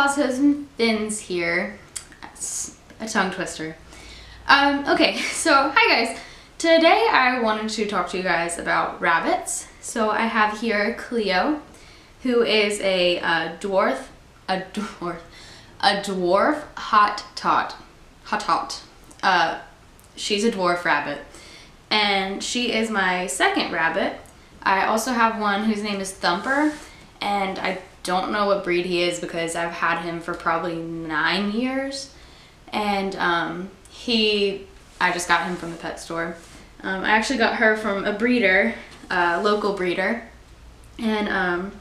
also some fins here. That's a tongue twister. Um, okay, so hi guys. Today I wanted to talk to you guys about rabbits. So I have here Cleo, who is a dwarf, a dwarf, a dwarf hot tot, Hotot. Uh, she's a dwarf rabbit. And she is my second rabbit. I also have one whose name is Thumper, and I don't know what breed he is because I've had him for probably nine years. And um, he, I just got him from the pet store. Um, I actually got her from a breeder, a local breeder. And um,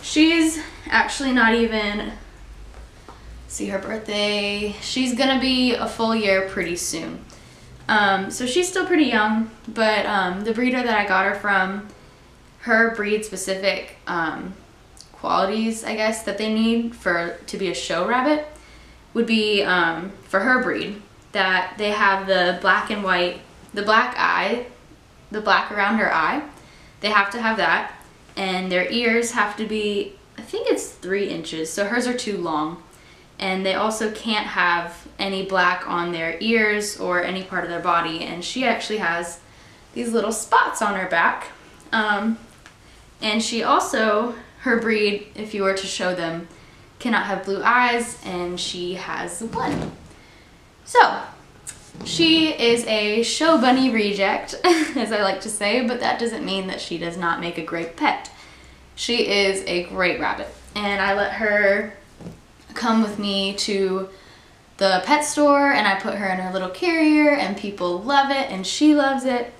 she's actually not even, see her birthday, she's gonna be a full year pretty soon. Um, so she's still pretty young, but um, the breeder that I got her from, her breed specific um, qualities, I guess, that they need for to be a show rabbit would be um, for her breed that they have the black and white, the black eye, the black around her eye. They have to have that, and their ears have to be, I think it's three inches, so hers are too long. And they also can't have any black on their ears or any part of their body. And she actually has these little spots on her back. Um, and she also, her breed, if you were to show them, cannot have blue eyes, and she has one. So, she is a show bunny reject, as I like to say, but that doesn't mean that she does not make a great pet. She is a great rabbit, and I let her come with me to the pet store, and I put her in her little carrier, and people love it, and she loves it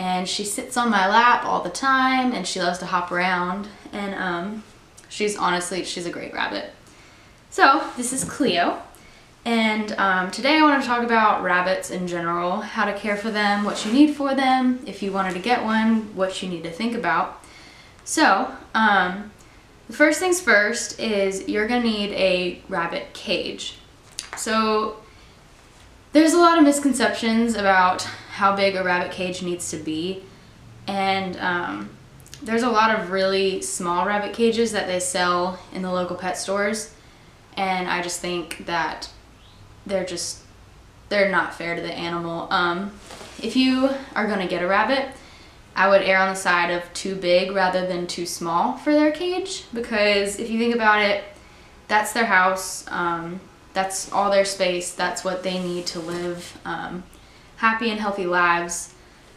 and she sits on my lap all the time and she loves to hop around. And um, she's honestly she's a great rabbit. So this is Cleo. And um, today I want to talk about rabbits in general how to care for them what you need for them if you wanted to get one what you need to think about. So um, the first things first is you're gonna need a rabbit cage. So there's a lot of misconceptions about how big a rabbit cage needs to be. And um, there's a lot of really small rabbit cages that they sell in the local pet stores. And I just think that they're just, they're not fair to the animal. Um, if you are going to get a rabbit, I would err on the side of too big rather than too small for their cage. Because if you think about it, that's their house. Um, that's all their space. That's what they need to live. Um, happy and healthy lives.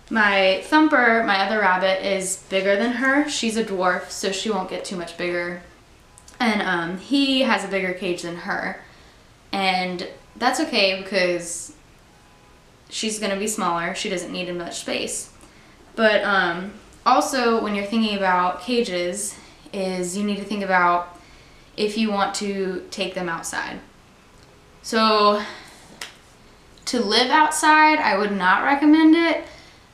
My Thumper, my other rabbit, is bigger than her. She's a dwarf, so she won't get too much bigger. And um, he has a bigger cage than her. And that's okay because she's going to be smaller. She doesn't need as much space. But um, also, when you're thinking about cages, is you need to think about if you want to take them outside. So to live outside, I would not recommend it.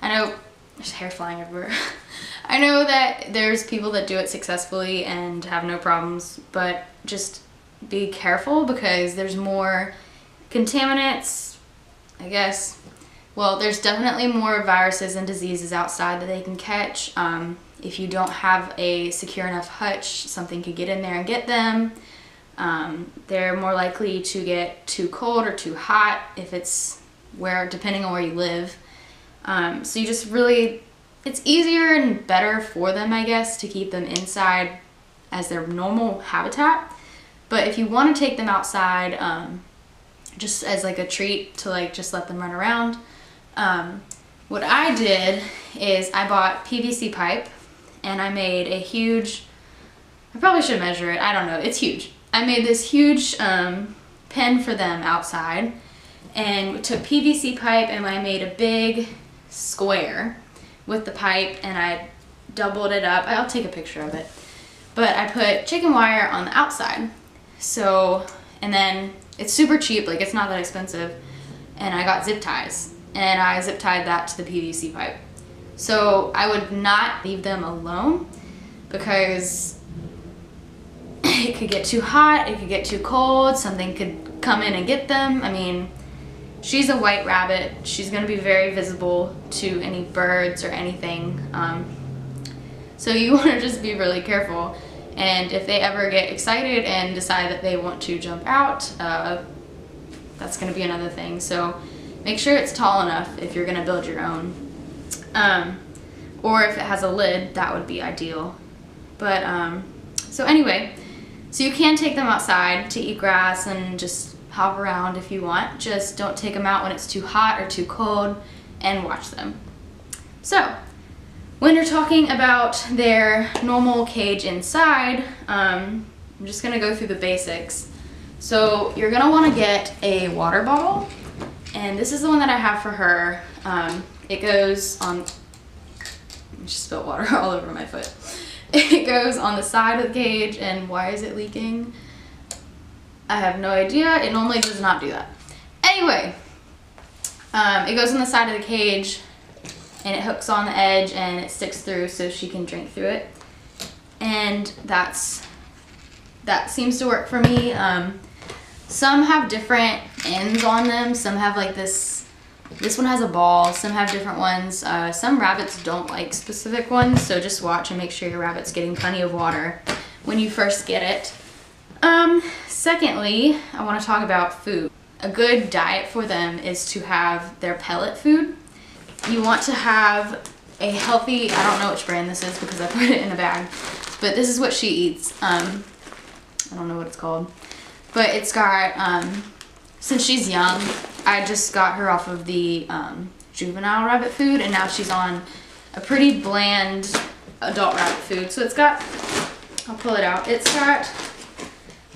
I know there's hair flying everywhere. I know that there's people that do it successfully and have no problems, but just be careful because there's more contaminants, I guess. Well, there's definitely more viruses and diseases outside that they can catch. Um, if you don't have a secure enough hutch, something could get in there and get them. Um, they're more likely to get too cold or too hot if it's where, depending on where you live. Um, so you just really, it's easier and better for them, I guess, to keep them inside as their normal habitat. But if you want to take them outside, um, just as like a treat to like just let them run around, um, what I did is I bought PVC pipe and I made a huge, I probably should measure it, I don't know, it's huge. I made this huge um, pen for them outside and took PVC pipe and I made a big square with the pipe and I doubled it up. I'll take a picture of it. But I put chicken wire on the outside. So, and then it's super cheap, like it's not that expensive. And I got zip ties and I zip tied that to the PVC pipe. So I would not leave them alone because it could get too hot, it could get too cold, something could come in and get them. I mean, she's a white rabbit. She's going to be very visible to any birds or anything. Um, so you want to just be really careful. And if they ever get excited and decide that they want to jump out, uh, that's gonna be another thing. So make sure it's tall enough if you're gonna build your own. Um, or if it has a lid, that would be ideal. But, um, so anyway, so you can take them outside to eat grass and just hop around if you want. Just don't take them out when it's too hot or too cold and watch them. So, when you're talking about their normal cage inside, um, I'm just gonna go through the basics. So you're gonna wanna get a water bottle, and this is the one that I have for her. Um, it goes on, I just spilled water all over my foot. It goes on the side of the cage, and why is it leaking? I have no idea. It normally does not do that. Anyway, um, it goes on the side of the cage and it hooks on the edge and it sticks through so she can drink through it. And that's that seems to work for me. Um, some have different ends on them. Some have like this, this one has a ball. Some have different ones. Uh, some rabbits don't like specific ones. So just watch and make sure your rabbit's getting plenty of water when you first get it. Um, secondly, I want to talk about food. A good diet for them is to have their pellet food you want to have a healthy, I don't know which brand this is because I put it in a bag, but this is what she eats. Um, I don't know what it's called, but it's got, um, since she's young, I just got her off of the um, juvenile rabbit food and now she's on a pretty bland adult rabbit food. So it's got, I'll pull it out, it's got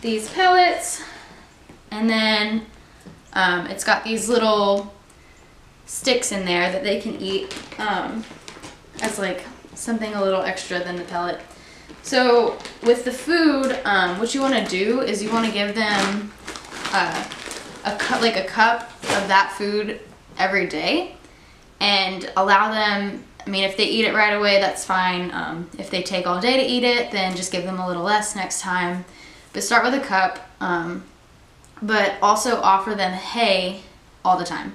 these pellets and then um, it's got these little sticks in there that they can eat um, as like something a little extra than the pellet. So with the food, um, what you want to do is you want to give them uh, a cup, like a cup of that food every day, and allow them. I mean, if they eat it right away, that's fine. Um, if they take all day to eat it, then just give them a little less next time. But start with a cup. Um, but also offer them hay all the time.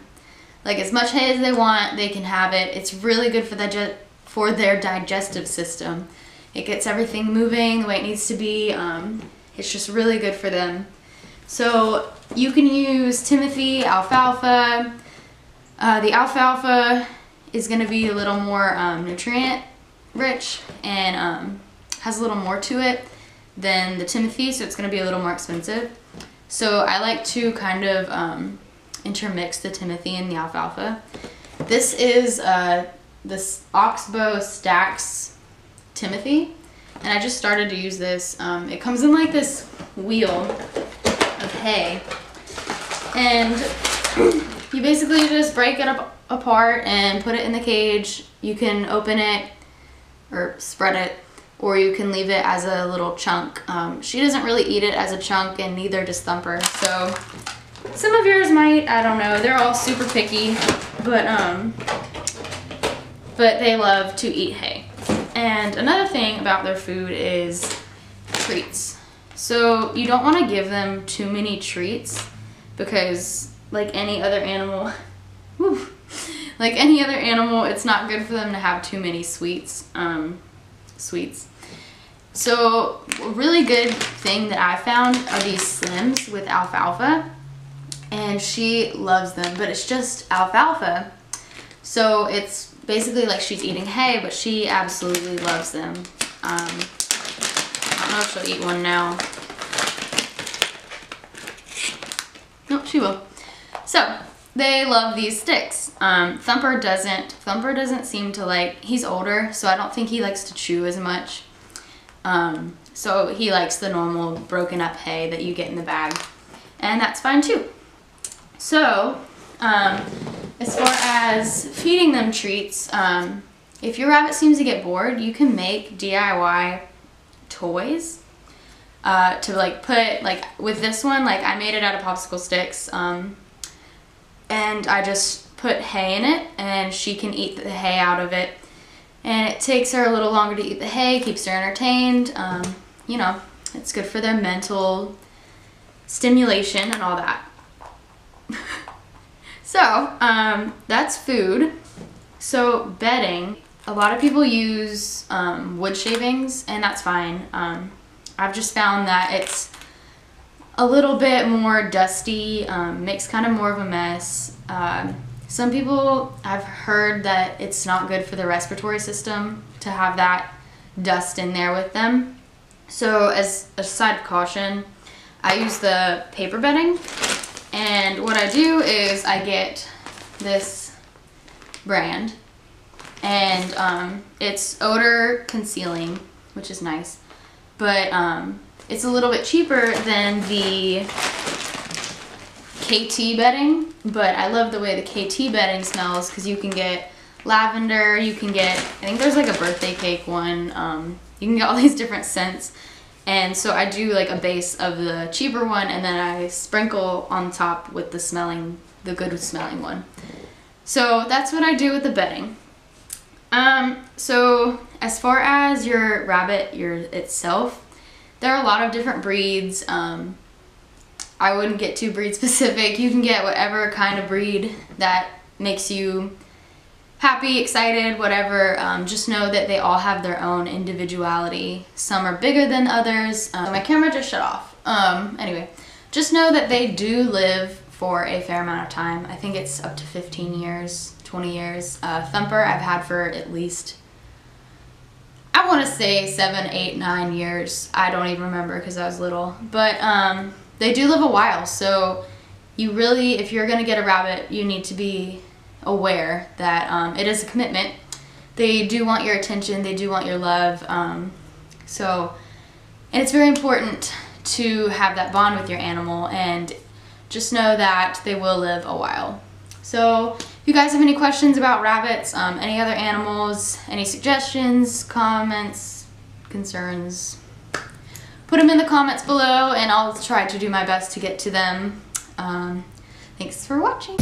Like as much hay as they want, they can have it. It's really good for the for their digestive system. It gets everything moving the way it needs to be. Um, it's just really good for them. So you can use Timothy alfalfa. Uh, the alfalfa is going to be a little more um, nutrient rich and um, has a little more to it than the Timothy, so it's going to be a little more expensive. So I like to kind of um, intermix the Timothy and the alfalfa. This is uh, this Oxbow Stacks Timothy, and I just started to use this. Um, it comes in like this wheel hay, and you basically just break it up apart and put it in the cage. You can open it or spread it or you can leave it as a little chunk. Um, she doesn't really eat it as a chunk and neither does Thumper. So some of yours might, I don't know. They're all super picky, but um, but they love to eat hay. And another thing about their food is treats. So you don't want to give them too many treats because like any other animal, like any other animal, it's not good for them to have too many sweets. Um, sweets. So a really good thing that I found are these Slims with alfalfa and she loves them, but it's just alfalfa. So it's basically like she's eating hay, but she absolutely loves them. Um, I don't know if she'll eat one now. Nope, she will. So they love these sticks. Um, Thumper doesn't. Thumper doesn't seem to like. He's older, so I don't think he likes to chew as much. Um, so he likes the normal broken up hay that you get in the bag, and that's fine too. So, um, as far as feeding them treats, um, if your rabbit seems to get bored, you can make DIY toys uh, to like put, like with this one, like I made it out of popsicle sticks um, and I just put hay in it and she can eat the hay out of it. And it takes her a little longer to eat the hay, keeps her entertained. Um, you know, it's good for their mental stimulation and all that. so, um, that's food. So, bedding. A lot of people use um, wood shavings, and that's fine. Um, I've just found that it's a little bit more dusty, um, makes kind of more of a mess. Um, some people, I've heard that it's not good for the respiratory system to have that dust in there with them. So as a side of caution, I use the paper bedding and what I do is I get this brand and um, it's odor concealing, which is nice, but um, it's a little bit cheaper than the Kaytee bedding, but I love the way the Kaytee bedding smells because you can get lavender, you can get, I think there's like a birthday cake one, um, you can get all these different scents. And so I do like a base of the cheaper one and then I sprinkle on top with the smelling, the good smelling one. So that's what I do with the bedding. Um, so as far as your rabbit your itself, there are a lot of different breeds. Um, I wouldn't get too breed specific. You can get whatever kind of breed that makes you happy, excited, whatever. Um, just know that they all have their own individuality. Some are bigger than others. Um, my camera just shut off. Um, anyway, just know that they do live for a fair amount of time. I think it's up to 15 years, 20 years. Uh, Thumper I've had for at least, I want to say seven, eight, nine years. I don't even remember because I was little. But um, they do live a while, so you really, if you're going to get a rabbit, you need to be aware that um, it is a commitment. They do want your attention, they do want your love. Um, so, and it's very important to have that bond with your animal and just know that they will live a while. So you guys have any questions about rabbits, um, any other animals, any suggestions, comments, concerns, put them in the comments below and I'll try to do my best to get to them. Um, thanks for watching.